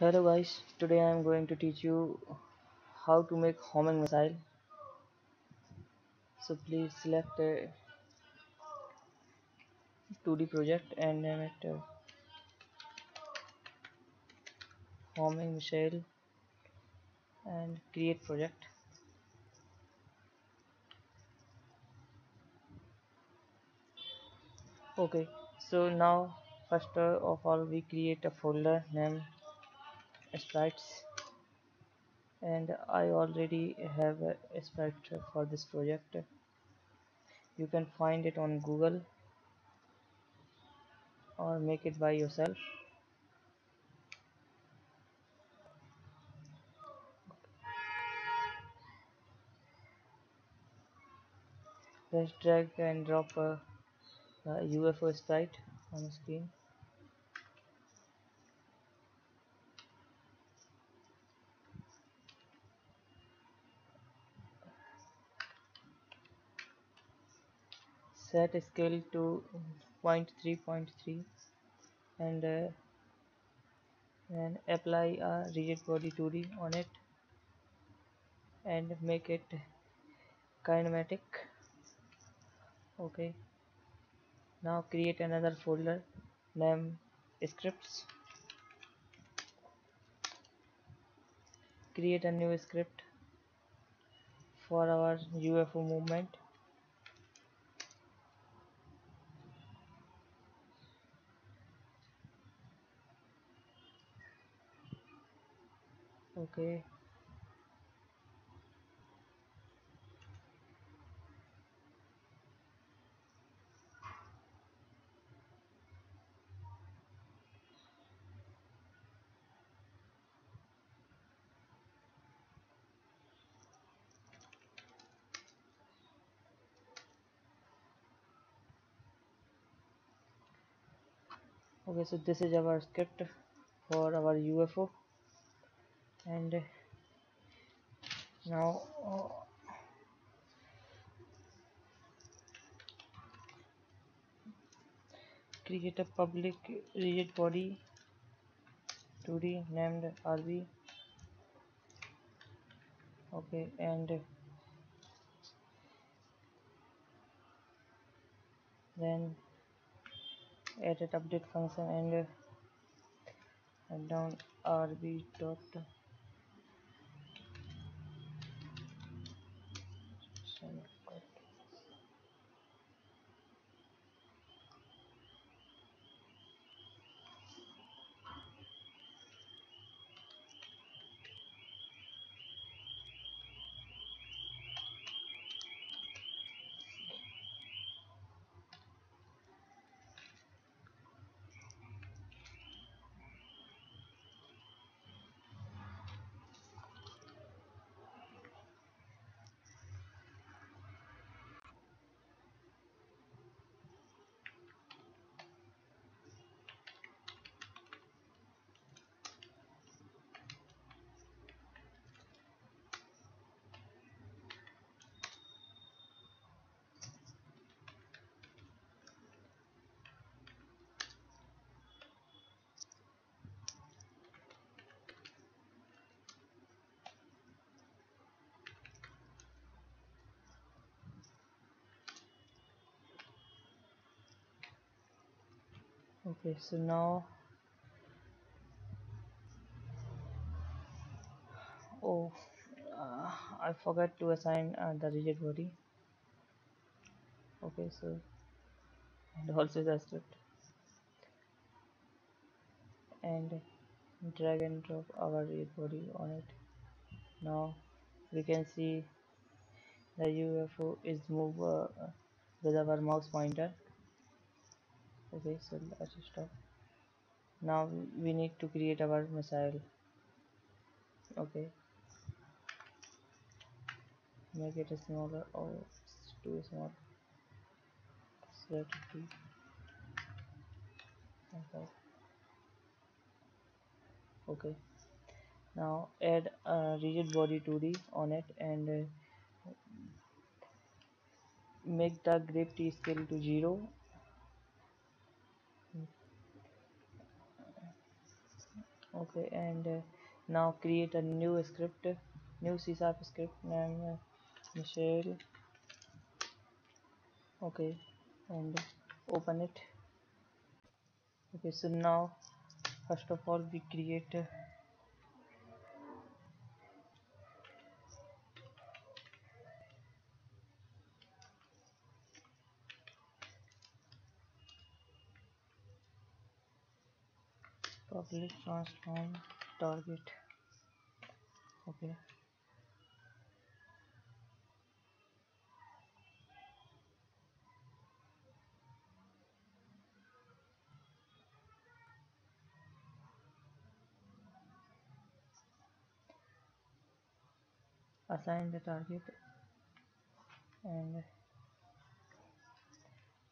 Hello guys, today I am going to teach you how to make homing missile. So please select a 2D project and name it uh, homing missile and create project. Okay, so now first of all we create a folder named sprites and I already have a sprite for this project. You can find it on Google or make it by yourself. Just drag and drop a, a UFO sprite on the screen. Set scale to 0.3.3 and uh, then apply a rigid body 2D on it and make it kinematic. Okay. Now create another folder name scripts. Create a new script for our UFO movement okay. Okay so this is our script for our UFO and now uh, create a public rigid body 2D named RB okay and then edit update function and uh, down rb dot okay so now oh uh, I forgot to assign uh, the rigid body. Okay so and also the script. And drag and drop our rigid body on it. Now we can see the UFO is move uh, with our mouse pointer so let's stop now we need to create our missile. Okay. Make it smaller or oh, too small. Okay. Okay. Now add a rigid body 2d on it and uh, make the gravity scale to 0 okay and uh, now create a new script new C sharp script name uh, missile. Okay and open it. Okay so now first of all we create public transform target. Okay. Assign the target and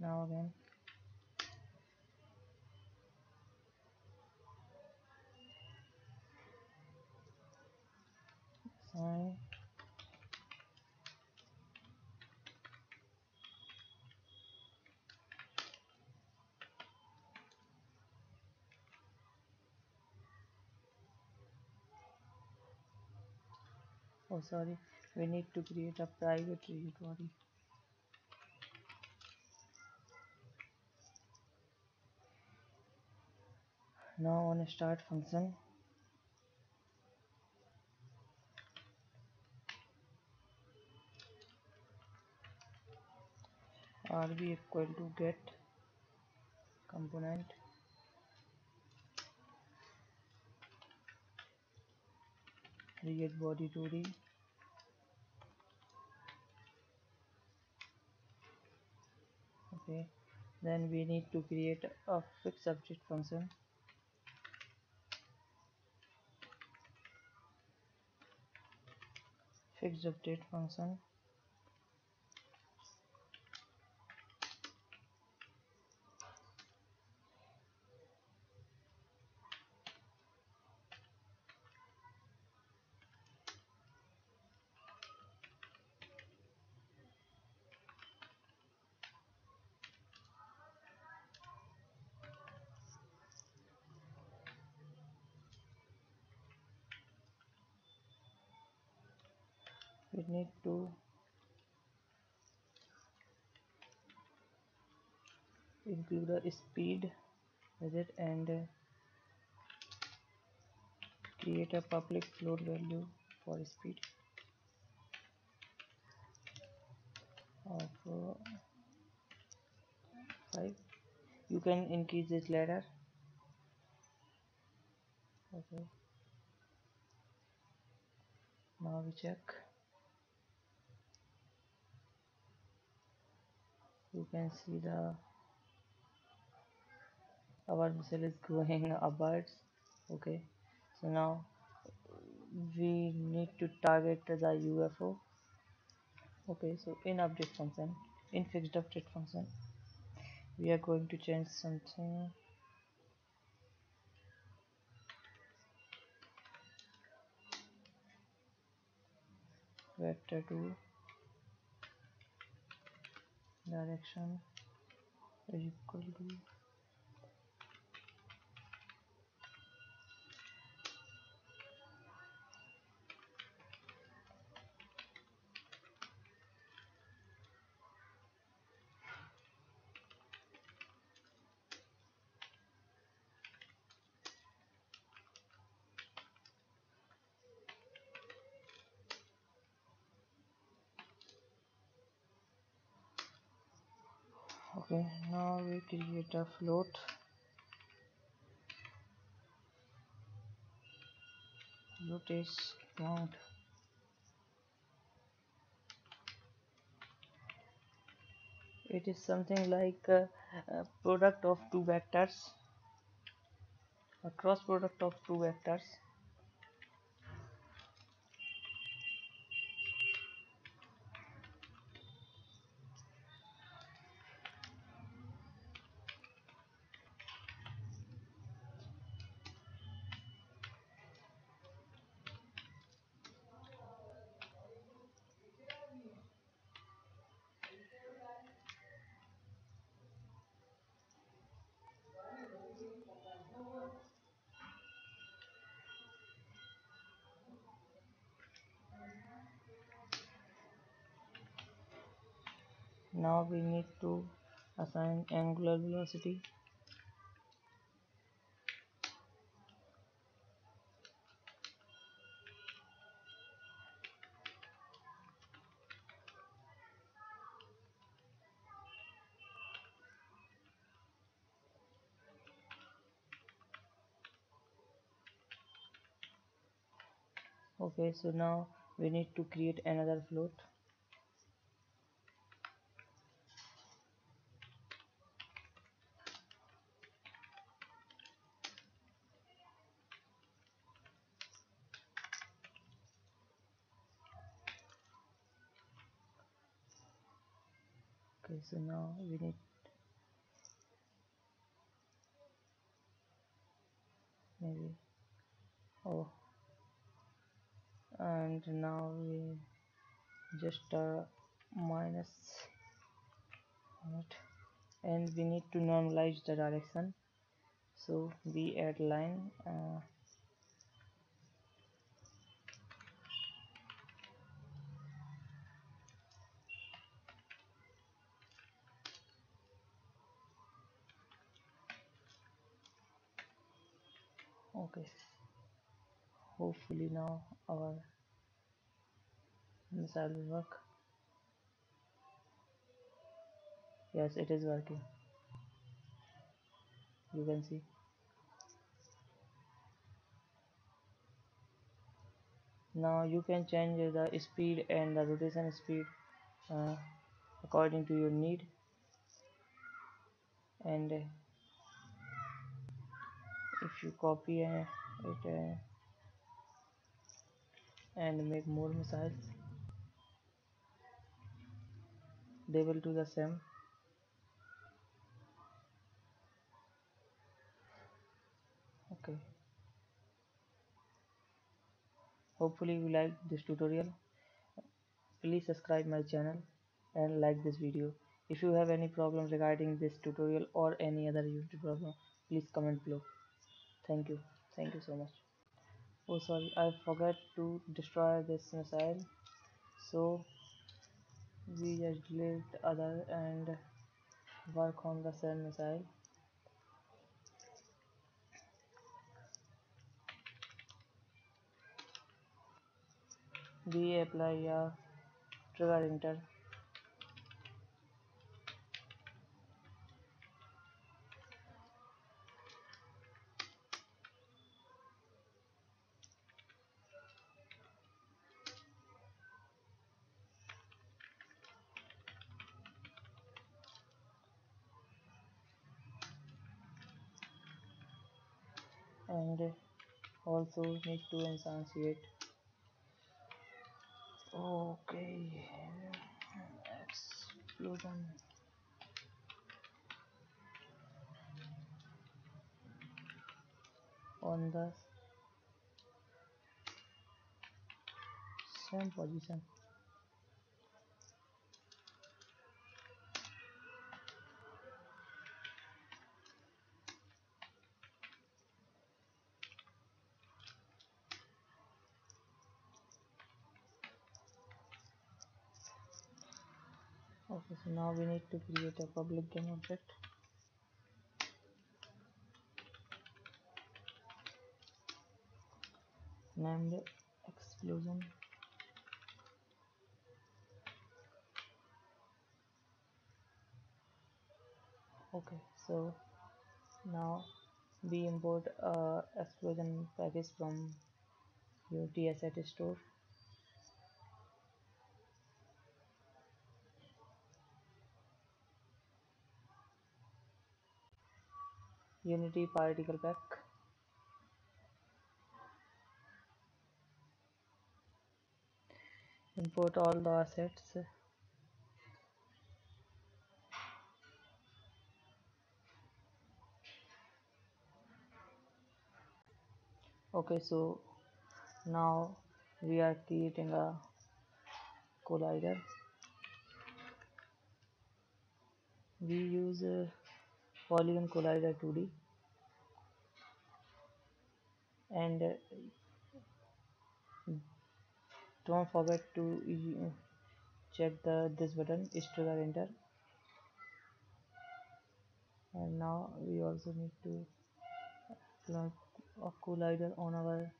now again oh sorry. We need to create a private repository. Now on start function rb equal to get component. Rigidbody 2d okay. Then we need to create a fixed object function. Fixed update function we need to include a speed with it and create a public float value for speed of uh, 5 you can increase it later okay. Now we check you can see the our missile is going upwards. Okay. So now we need to target the UFO okay. So in update function in fixed update function we are going to change something. Vector2 direction. Is equal to okay now we create a float. Float is count it is something like a, a product of two vectors a cross product of two vectors now we need to assign angular velocity. Okay so now we need to create another float okay so now we need maybe oh and now we just uh, minus it and we need to normalize the direction. So we add line uh, okay hopefully now our missile will work. Yes it is working. You can see. Now you can change the speed and the rotation speed uh, according to your need. And uh, if you copy it uh, and make more missiles they will do the same. Okay. Hopefully you like this tutorial. Please subscribe my channel and like this video. If you have any problem regarding this tutorial or any other youtube problem please comment below thank you. Thank you so much. Oh sorry. I forgot to destroy this missile. So we just delete the other and work on the same missile. We apply a trigger enter and also need to instantiate. Okay. Explosion. On the same position okay so now we need to create a public game object. Named explosion. Okay so now we import a explosion package from your asset store unity particle pack. Import all the assets. Okay so now we are creating a collider. We use a polygon collider 2d and uh, don't forget to uh, check the this button is trigger enter and now we also need to plug a collider on our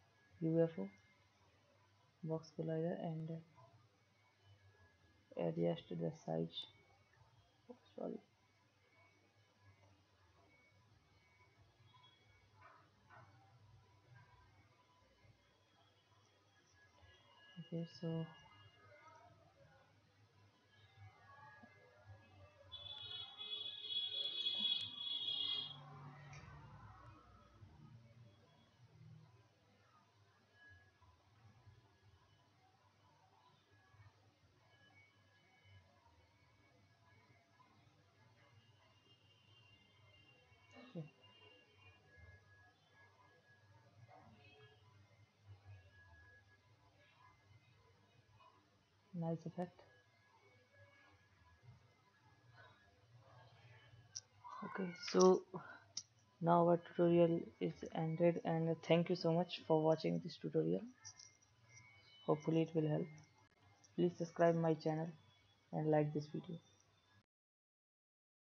UFO box collider and adjust the size. Sorry okay so nice effect okay so now our tutorial is ended and thank you so much for watching this tutorial. Hopefully it will help. Please subscribe my channel and like this video